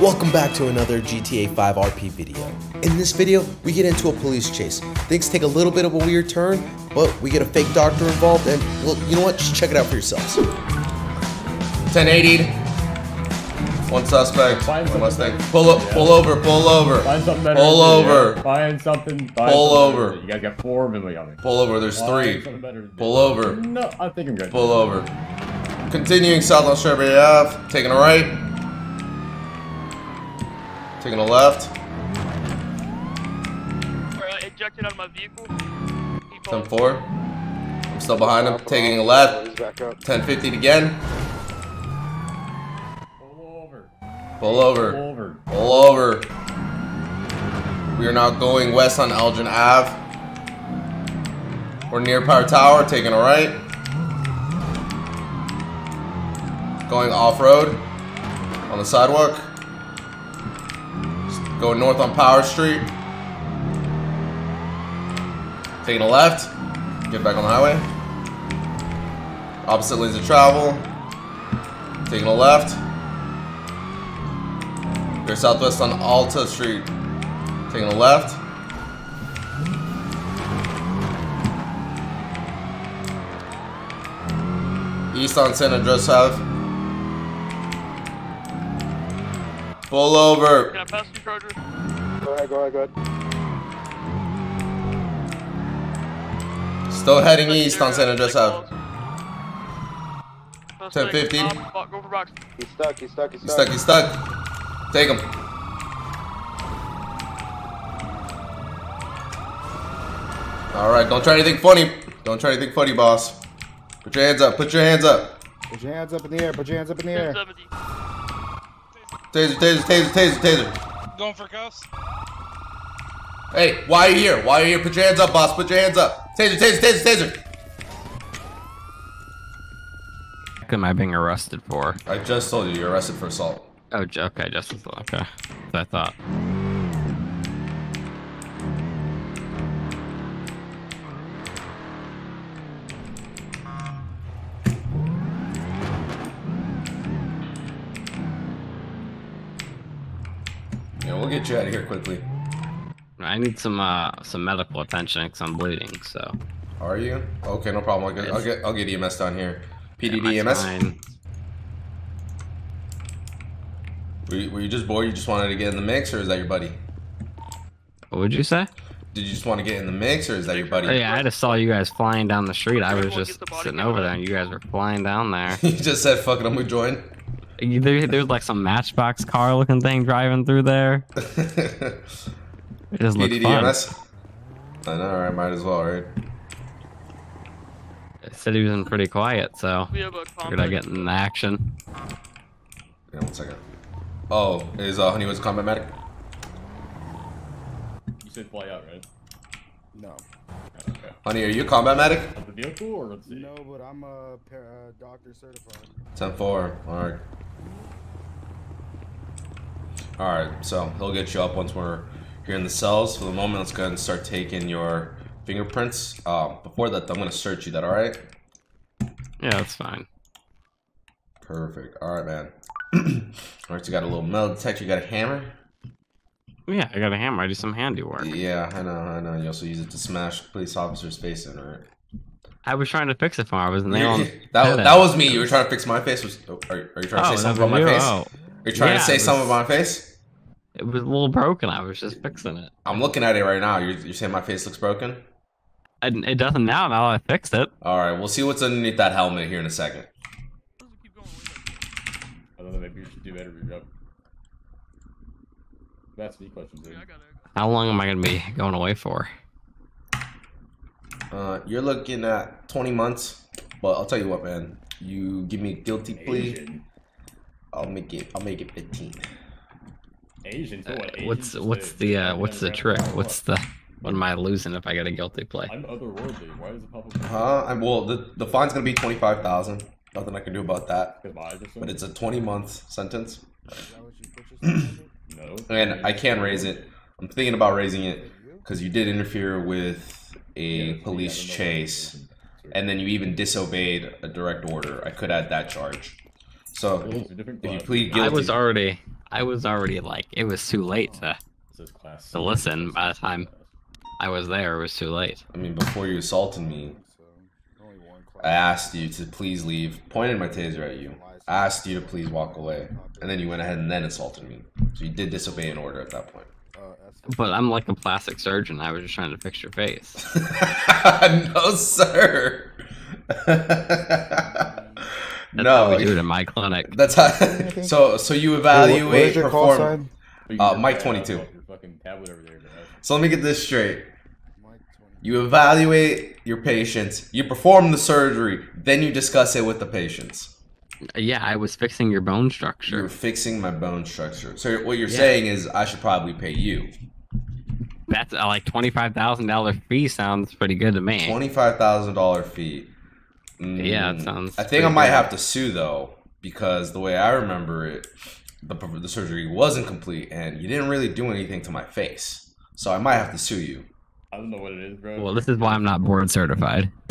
Welcome back to another GTA 5 RP video. In this video, we get into a police chase. Things take a little bit of a weird turn, but we get a fake doctor involved, and well, you know what? Just check it out for yourselves. 1080. One suspect. Find One something Mustang. Pull up. Pull over. Pull over. Find something better. Pull over. yeah. Find something. Find Pull something over. to. You guys got four million on me. Pull over. There's Find three. something better to do. Pull over. No, I think I'm good. Pull over. Continuing south on Strawberry Ave. Taking a right. Taking a left. Uh, ejected out of my vehicle. He 10 4. I'm still behind him. Taking a left. 1050 again. Pull over. Pull Pull over. over. Pull over. We are now going west on Elgin Ave. We're near Power Tower, taking a right. Going off road on the sidewalk. Going north on Power Street. Taking a left. Get back on the highway. Opposite lanes of travel. Taking a left. We're southwest on Alta Street. Taking a left. East on San Andreas Ave. Pull over. Can I pass some charger? Go ahead, go ahead, go ahead. Still heading east on San Andreas Ave. 1050. Um, go for box. He's stuck, he's stuck, he's He's stuck. stuck, he's stuck. Take him. Alright, don't try anything funny. Don't try anything funny, boss. Put your hands up, put your hands up. Put your hands up in the air, put your hands up in the air. 1070. Taser, taser, taser, taser, taser. Going for cuffs? Hey, why are you here? Why are you here? Put your hands up, boss. Put your hands up. Taser, taser, taser, taser. What am I being arrested for? I just told you you're arrested for assault. Oh, okay, just as well. Okay, I thought. Yeah, we'll get you out of here quickly. I need some uh some medical attention because I'm bleeding. So Are you? Okay, no problem. I'll get, I'll get, I'll get EMS down here. Yeah, PDD my EMS. spine- Were you, were you just bored? You just wanted to get in the mix, or is that your buddy? What would you say? Did you just want to get in the mix, or is that your buddy? Oh, yeah, I just saw you guys flying down the street. I was just gets the body sitting over there, and you guys were flying down there. you just said, "Fuck it, I'm gonna join." You- there, there's like some Matchbox car looking thing driving through there. It just looked fun. EMS. I know, right? Might as well, right? It said he was in pretty quiet, so We have a figured I'd get in action. Yeah, one second. Oh, is uh, Honeywood's combat medic? You said fly out, right? No. Okay. Honey, are you a combat medic? Of the vehicle or let's. No, but I'm a par- uh, doctor certified. 10-4. Alright. Alright, so he'll get you up once we're here in the cells. For the moment, let's go ahead and start taking your fingerprints. Um, before that, I'm going to search you. That alright? Yeah, that's fine. Perfect. Alright, man. Alright, so you got a little metal detector. You got a hammer? Yeah, I got a hammer. I do some handiwork. Yeah, I know, I know. You also use it to smash police officers' face in, right? I was trying to fix it for him. I was nailing. that, that was me. You were trying to fix my face. Was, are, are you trying to Oh, say something about my face? Oh. Are you trying Yeah, to say it something about my face? It was a little broken. I was just fixing it. I'm looking at it right now. You're, you're saying my face looks broken? And it doesn't now. Now I fixed it. All right, we'll see what's underneath that helmet here in a second. I don't know, maybe you should do better with your job. That's me questions, dude. How long am I gonna be going away for? Uh, you're looking at 20 months, but I'll tell you what, man. You give me a guilty plea, Asian. I'll make it. I'll make it 15. Asian, so what? What's what's the uh, what's the trick? What's the what am I losing if I get a guilty play? I'm otherworldly. Why is the public? Huh? I'm, well, the the fine's gonna be 25,000. Nothing I can do about that. Because my eyes are so. But it's a 20 month sentence, Is that what you put yourself in? no. and I can raise it. I'm thinking about raising it because you did interfere with a police chase, and then you even disobeyed a direct order. I could add that charge. So It's if you class. plead I was already I was already like, it was too late to, This is class. to listen. By the time I was there, it was too late. I mean, before you assaulted me, So, only one class. I asked you to please leave, pointed my taser at you, I asked you to please walk away, and then you went ahead and then assaulted me. So you did disobey an order at that point. But I'm like a plastic surgeon. I was just trying to fix your face. no, sir. That's how no, we do it in my clinic. that's how. so, so you Wait, evaluate what- what is your call perform. sign? Uh, Mike 22. Fucking tablet over there. So let me get this straight. You evaluate your patients, you perform the surgery, then you discuss it with the patients. Yeah, I was fixing your bone structure. You're fixing my bone structure. So what you're Yeah. saying is I should probably pay you That's uh, like twenty-five thousand dollar fee. Sounds pretty good to me. twenty-five thousand dollar fee. Mm, Yeah, it sounds I think I might good. have to sue though because the way I remember it, the the surgery wasn't complete and you didn't really do anything to my face. So I might have to sue you. I don't know what it is, bro. Well, this is why I'm not board certified.